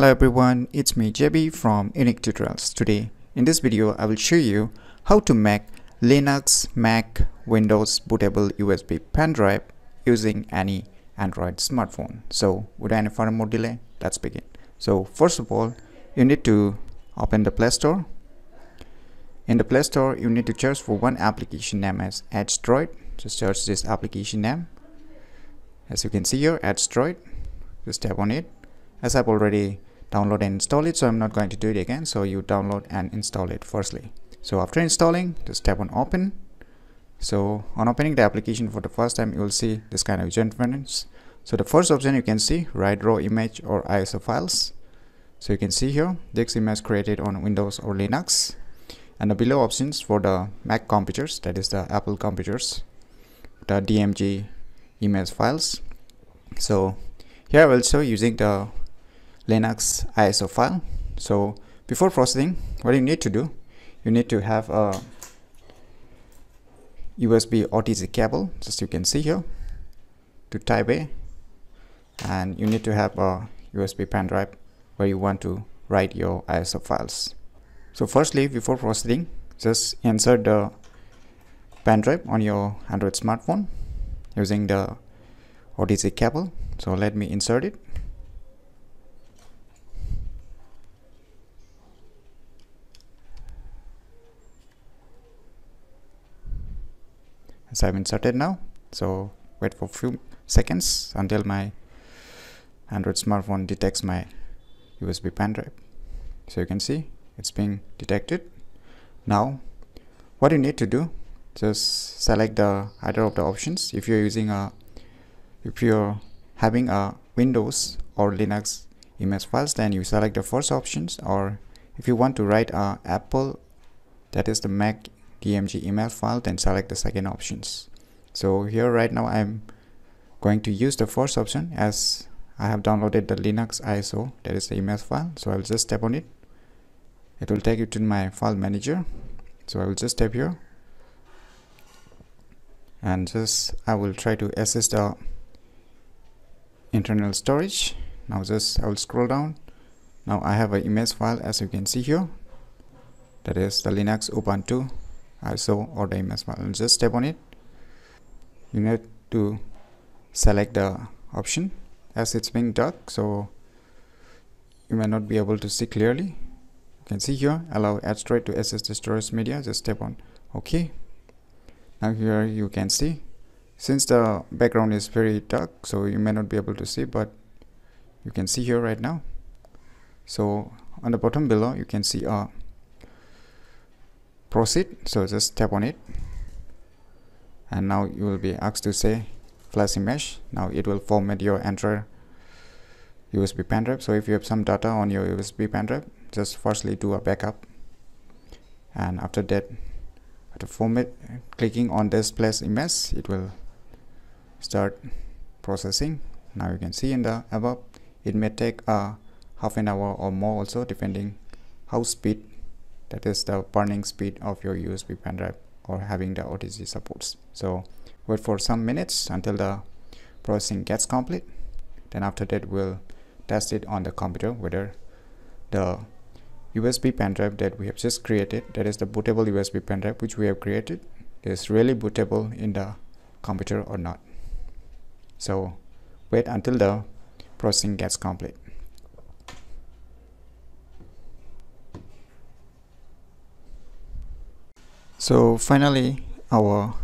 Hello everyone, it's me JB from Unique Tutorials. Today, in this video, I will show you how to make Linux, Mac, Windows bootable USB pen drive using any Android smartphone. So, without any further more delay, let's begin. So, first of all, you need to open the Play Store. In the Play Store, you need to search for one application name as EtchDroid. Just search this application name. As you can see here, EtchDroid. Just tap on it as I've already downloaded and install it so I'm not going to do it again. So you download and install it firstly. So after installing just tap on open. So on opening the application for the first time you will see this kind of interface so the first option you can see write raw image or ISO files. So you can see here this image created on Windows or Linux. And the below options for the Mac computers that is the Apple computers the DMG image files. So here I will show using the Linux ISO file. So before processing, what you need to do, you need to have a USB OTG cable, just you can see here, to Type A, and you need to have a USB pen drive where you want to write your ISO files. So firstly, before processing, just insert the pen drive on your Android smartphone using the OTG cable. So let me insert it. As I've inserted now. So wait for a few seconds until my Android smartphone detects my USB pen drive. So you can see it's being detected. Now what you need to do just select the either of the options. If you're using a if you're having a Windows or Linux image files then you select the first options. Or if you want to write a Apple that is the Mac DMG email file then select the second options. So here right now I'm going to use the first option as I have downloaded the Linux ISO that is the email file. So I'll just tap on it. It will take you to my file manager. So I will just tap here. And just I will try to access the internal storage. Now just I will scroll down. Now I have an image file as you can see here. That is the Linux Ubuntu ISO or the as well. Just tap on it. You need to select the option as it's being dark so you may not be able to see clearly. You can see here allow EtchDroid to access the storage media. Just tap on ok. Now here you can see since the background is very dark so you may not be able to see but you can see here right now. So on the bottom below you can see a proceed. So just tap on it. And now you will be asked to say flash image. Now it will format your entire USB pen drive. So if you have some data on your USB pen drive just firstly do a backup. And after that after format clicking on this flash image it will start processing. Now you can see in the above it may take a half an hour or more also depending how speed that is the burning speed of your USB pen drive or having the OTG supports. So wait for some minutes until the processing gets complete. Then after that we'll test it on the computer whether the USB pen drive that we have just created that is the bootable USB pen drive which we have created is really bootable in the computer or not. So wait until the processing gets complete so finally our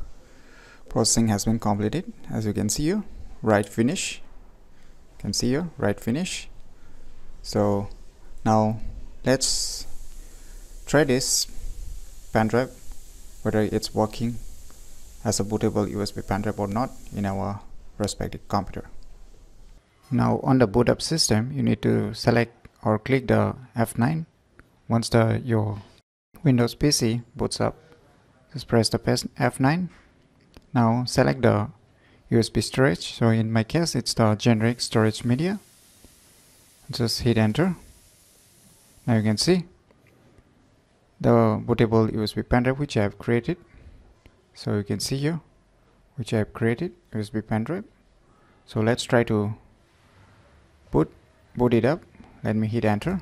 processing has been completed. As you can see here write finish. Can see here write finish. So now let's try this pen drive whether it's working as a bootable USB pen drive or not in our respective computer. Now on the boot up system you need to select or click the F9 once the your Windows PC boots up just press the F9 now select the USB storage. So in my case it's the generic storage media. Just hit enter. Now you can see the bootable USB pen drive which I have created. So you can see here which I have created USB pen drive so let's try to boot boot it up. Let me hit enter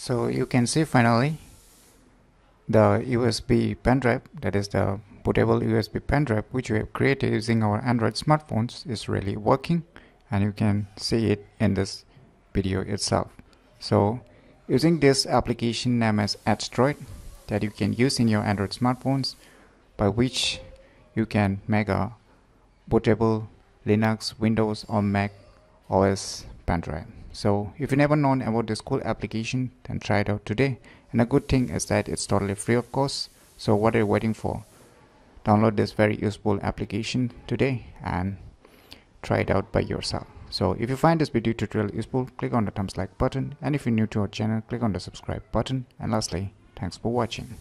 so you can see finally the USB pen drive that is the bootable USB pen drive which we have created using our Android smartphones is really working and you can see it in this video itself. So using this application named as EtchDroid that you can use in your Android smartphones by which you can make a bootable Linux, Windows or Mac OS pen drive so if you never known about this cool application then try it out today. And a good thing is that it's totally free of course. So what are you waiting for? Download this very useful application today and try it out by yourself. So if you find this video tutorial useful click on the thumbs like button. And if you're new to our channel click on the subscribe button. And lastly thanks for watching